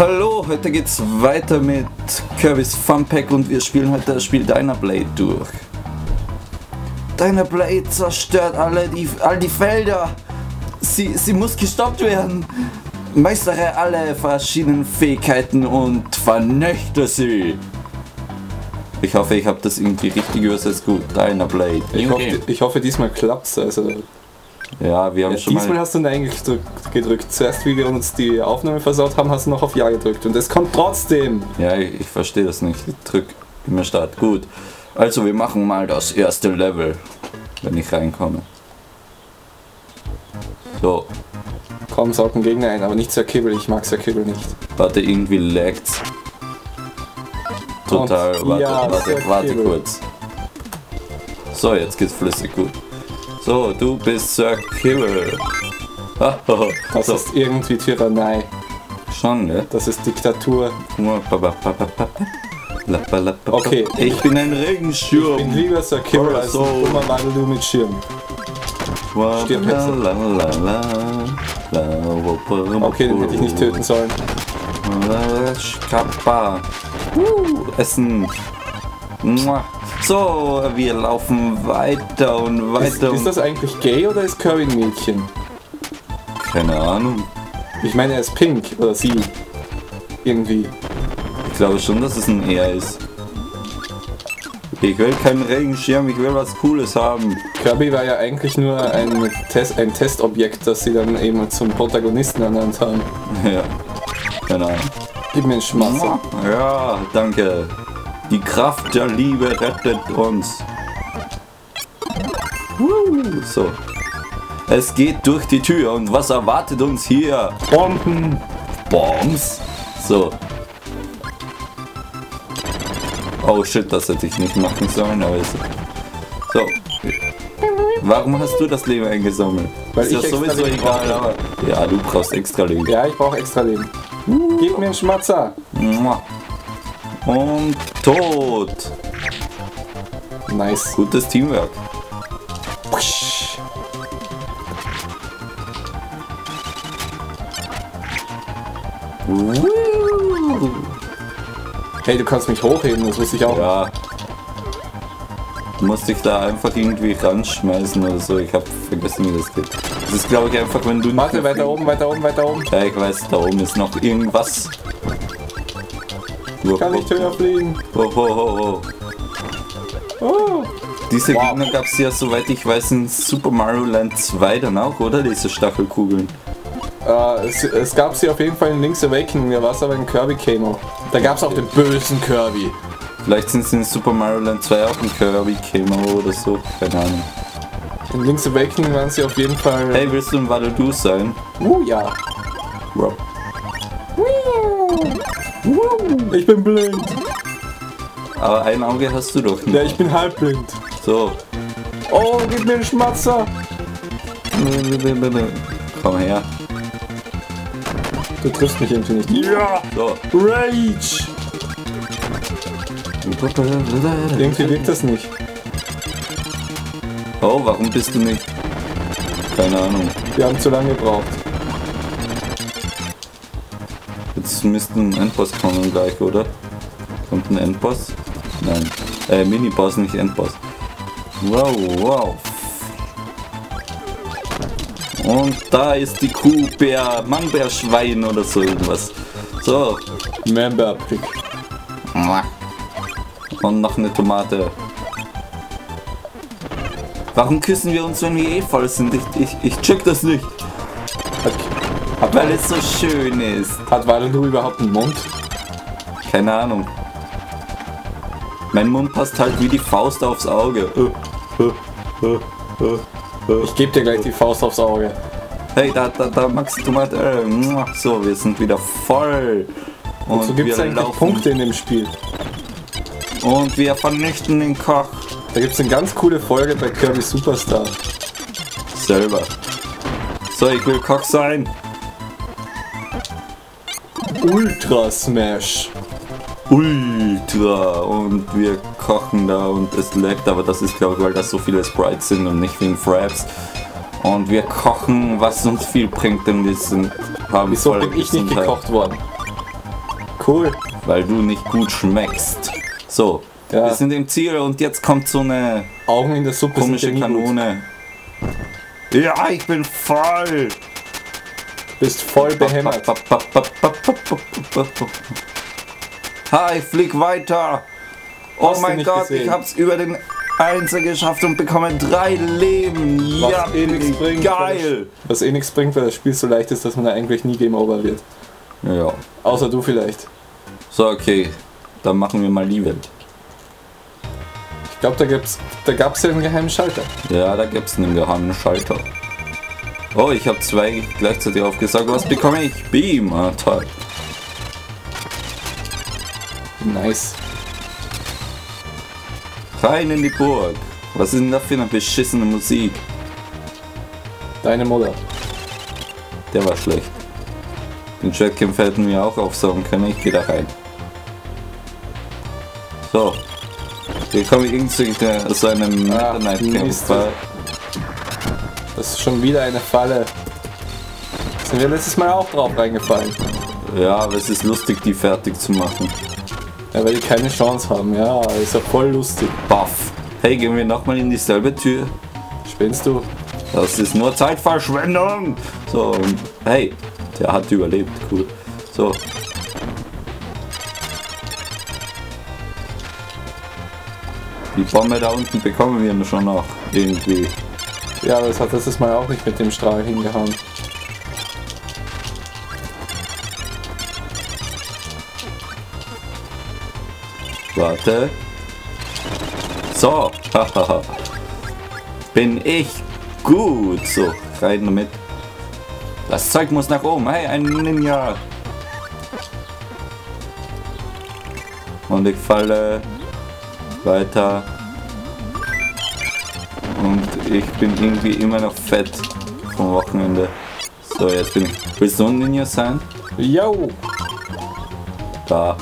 Hallo, heute geht's weiter mit Kirby's Fun Pack und wir spielen heute das Spiel Dyna Blade durch. Dyna Blade zerstört alle die, all die Felder. Sie, sie muss gestoppt werden. Meistere alle verschiedenen Fähigkeiten und vernichte sie. Ich hoffe, ich habe das irgendwie richtig übersetzt. Gut, Dyna Blade. Ich, hoffe, ich hoffe, diesmal klappt's. Also, Ja, wir haben ja, schon diesmal mal... hast du Nein gedrückt, gedrückt. Zuerst, wie wir uns die Aufnahme versaut haben, hast du noch auf Ja gedrückt. Und es kommt trotzdem. Ja, ich, ich verstehe das nicht. Ich drück immer Start. Gut. Also wir machen mal das erste Level, wenn ich reinkomme. So, Komm, saug einen Gegner ein, aber nicht Sir Kibble. Ich mag Sir Kibble nicht. warte, irgendwie lag's. Total, Und- warte, ja, warte, warte kurz. So, jetzt geht's flüssig gut. So, du bist Sir. Ah, Das so, ist irgendwie Tyrannei. schon, ne? Das ist Diktatur. Okay. Ich bin ein Ich bin Regenschirm. lieber Sir Kibble als So. ein dummer Waddelu mit Schirm. Stirb. Okay, den hätte ich nicht töten sollen. Kappa. Uh, Essen. Mua. So, wir laufen weiter und Ist, weiter. ist das eigentlich gay oder ist Kirby ein Mädchen? Keine Ahnung. Ich meine, er ist pink oder sie. Irgendwie. Ich glaube schon, dass es ein Er ist. Ich will keinen Regenschirm, ich will was Cooles haben. Kirby war ja eigentlich nur ein, Test, ein Testobjekt, das sie dann eben zum Protagonisten ernannt haben. Ja. Keine Ahnung. Gib mir einen Schmatzer. Ja, danke. Die Kraft der Liebe rettet uns. Woo, So. Es geht durch die Tür und was erwartet uns hier? Bomben. Bombs. So. Oh shit, das hätte ich nicht machen sollen, aber ist. So. Warum hast du das Leben eingesammelt? Weil ist ich ja extra sowieso Leben egal, brauche. aber. Ja, du brauchst extra Leben. Ja, ich brauche extra Leben. Gib mir einen Schmatzer. Mua. Und tot. Nice. Gutes Teamwork. Hey, du kannst mich hochheben, das wusste ich auch. Ja. Du musst dich da einfach irgendwie ranschmeißen oder so. Ich hab vergessen, wie das geht. Das ist, glaube ich, einfach, wenn du. Warte, weiter oben, weiter oben, weiter oben. Ja, ich weiß, da oben ist noch irgendwas. Wow, Kann nicht höher fliegen. wow, wow, wow. Oh. Diese Wow. Gegner gab es ja, soweit ich weiß, in Super Mario Land 2 dann auch, oder? Diese Stachelkugeln. Äh, es, es gab sie auf jeden Fall in Link's Awakening, da war es aber in Kirby Camo. Da gab es auch den bösen Kirby. Vielleicht sind sie in Super Mario Land 2 auch ein Kirby Camo oder so. Keine Ahnung. In Link's Awakening waren sie auf jeden Fall. Hey, willst du ein Waddle sein? Uh, ja. Rob. Ich bin blind. Aber ein Auge hast du doch nicht. Ja, ich bin halbblind. So. Oh, gib mir einen Schmatzer. Komm her. Du triffst mich irgendwie nicht. Ja. So. Rage. Irgendwie wirkt das nicht. Oh, warum bist du nicht? Keine Ahnung. Wir haben zu lange gebraucht. Jetzt müsste ein Endboss kommen gleich, oder? Kommt ein Endboss? Nein. Äh, Miniboss, nicht Endboss. Wow, wow. Und da ist die Kuh, Bär, Mannbärschwein oder so irgendwas. So. Member Pick. Und noch eine Tomate. Warum küssen wir uns, wenn wir eh voll sind? Ich, ich, ich check das nicht. Weil es so schön ist. hat Waddle überhaupt einen Mund? Keine Ahnung. Mein Mund passt halt wie die Faust aufs Auge. Ich gebe dir gleich die Faust aufs Auge. Hey, da, da, da, Max Tomate. Äh, muah. so, wir sind wieder voll. Und So gibt es eigentlich laufen. Punkte in dem Spiel. Und wir vernichten den Koch Da gibt es eine ganz coole Folge bei Kirby Superstar. selber. So, ich will Koch sein. Ultra Smash. Ultra. Und wir kochen da und es leckt, aber das ist glaube ich, weil das so viele Sprites sind und nicht wegen Fraps. Und wir kochen, was uns viel bringt, denn wir sind, haben Wieso bin ich nicht gekocht worden? Cool. weil du nicht gut schmeckst. So, Ja. wir sind im Ziel und jetzt kommt so eine Augen in der Suppe komische. Kanone. Ja, ich bin voll. Bist voll behämmert. Ha, ich flieg weiter. Oh Hast mein Gott, gesehen? ich hab's über den Einser geschafft und bekomme drei Leben. Was Ja, eh nichts bringt. geil. Was eh nichts bringt, weil das Spiel so leicht ist, dass man da eigentlich nie Game Over wird. Ja. Außer du vielleicht. So, okay. Dann machen wir mal Level. Ich glaube, da, gibt's- da gab es ja einen geheimen Schalter. Ja, da gibt's einen geheimen Schalter. Oh, ich habe zwei gleichzeitig aufgesagt. Was bekomme ich? Beam. Ah, toll. Nice. Rein in die Burg. Was ist denn da für eine beschissene Musik? Deine Mutter. Der war schlecht. Den Jetcamp hätten wir auch aufsaugen können. Ich gehe da rein. So. Hier komme ich irgendwie zu so einem Ah, Midnight Mist. Camp. Das ist schon wieder eine Falle. Sind wir letztes Mal auch drauf reingefallen. Ja, aber es ist lustig, die fertig zu machen. Ja, weil die keine Chance haben. Ja, ist ja voll lustig. Baff. Hey, gehen wir nochmal in dieselbe Tür? Spinnst du? Das ist nur Zeitverschwendung. So, hey, der hat überlebt. Cool. So. Die Bombe da unten bekommen wir schon noch irgendwie. Ja, das hat letztes Mal auch nicht mit dem Strahl hingehauen. Warte. So. Bin ich gut. So, rein damit. Das Zeug muss nach oben. Hey, ein Ninja. Und ich falle weiter. Und ich bin irgendwie immer noch fett vom Wochenende. So, jetzt bin ich. Willst du ein Ninja sein? Yo! Da.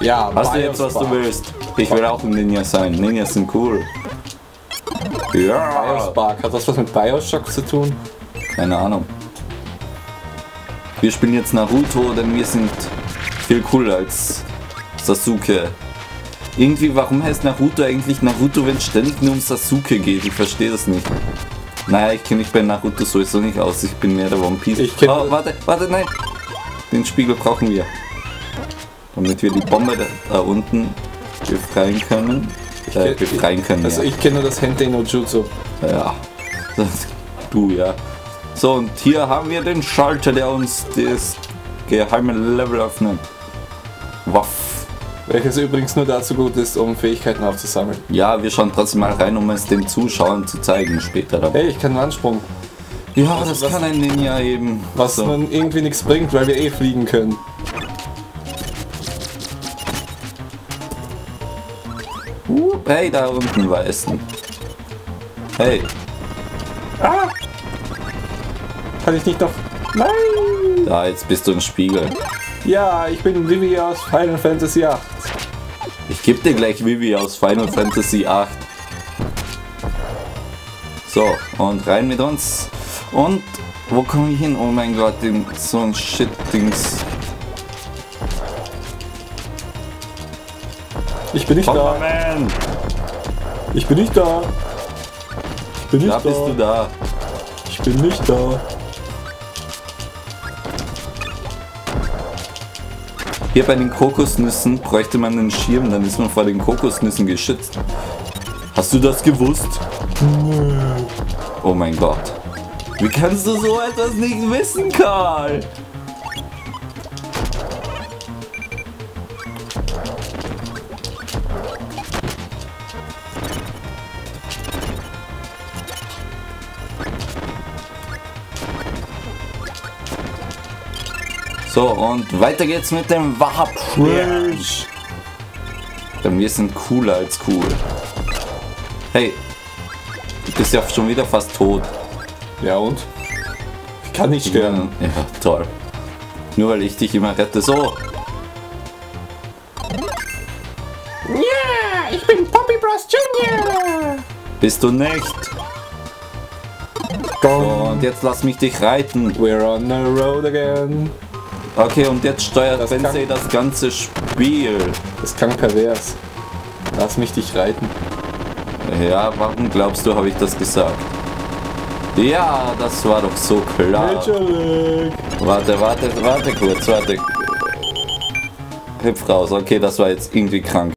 Ja, Hast du jetzt, was du willst? Ich will auch ein Ninja sein. Ninjas sind cool. Ja. Biospark. Hat das was mit Bioshock zu tun? Keine Ahnung. Wir spielen jetzt Naruto, denn wir sind viel cooler als Sasuke. Irgendwie, warum heißt Naruto eigentlich Naruto, wenn es ständig nur um Sasuke geht? Ich verstehe das nicht. Naja, ich kenne mich bei Naruto sowieso nicht aus. Ich bin mehr der One Piece. Ich kenn- oh, warte, warte, nein. Den Spiegel brauchen wir. Damit wir die Bombe da, unten befreien können. Äh, kenn- befreien können, Also ja. ich kenne das Hente no Jutsu. Ja, das, du ja. So, und hier haben wir den Schalter, der uns das geheime Level öffnet. Waff. Welches übrigens nur dazu gut ist, um Fähigkeiten aufzusammeln. Ja, wir schauen trotzdem mal rein, um es den Zuschauern zu zeigen später. Dann. Hey, ich kann Landsprung. Ja, also das, das kann ein Ninja eben. Was so. man irgendwie nichts bringt, weil wir eh fliegen können. Uh, hey, da unten war Essen. Hey. Ah! Kann ich nicht auf... Nein! Da, jetzt bist du im Spiegel. Ja, ich bin Livia aus Final Fantasy 8. Gib dir gleich Vivi aus Final Fantasy 8. So, und rein mit uns. Und wo komme ich hin? Oh mein Gott, in so ein Shit-Dings. Ich bin nicht Bomberman. da. Man. Ich bin nicht da. Ich bin nicht da. Da bist du da. Ich bin nicht da. Hier bei den Kokosnüssen bräuchte man einen Schirm, dann ist man vor den Kokosnüssen geschützt. Hast du das gewusst? Oh mein Gott. Wie kannst du so etwas nicht wissen, Karl? So, und weiter geht's mit dem Trash. Denn wir sind cooler als cool. Hey, du bist ja schon wieder fast tot. Ja und? Ich kann nicht sterben. Ja, toll. Nur weil ich dich immer rette. So, Ja, ich bin Poppy Bros Jr. bist du nicht. So, und jetzt lass mich dich reiten. We're on the road again. Okay, und jetzt steuert Das Sensei kann- das ganze Spiel. Das klang pervers. Lass mich dich reiten. Ja, warum glaubst du, habe ich das gesagt? Ja, das war doch so klar. Warte, warte, warte kurz, warte. Hüpf raus. Okay, das war jetzt irgendwie krank.